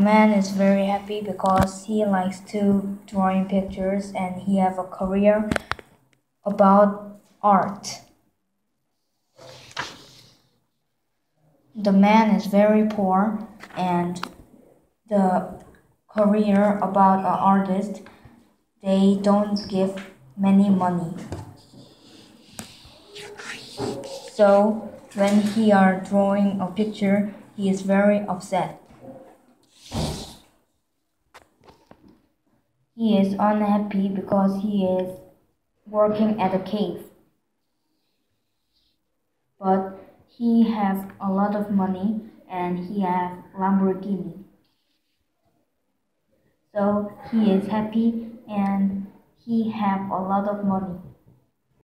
man is very happy because he likes to drawing pictures and he have a career about art. The man is very poor and the career about an artist they don't give many money. So when he are drawing a picture he is very upset. He is unhappy because he is working at a cave. But he has a lot of money and he has Lamborghini. So he is happy and he have a lot of money.